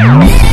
Yeah.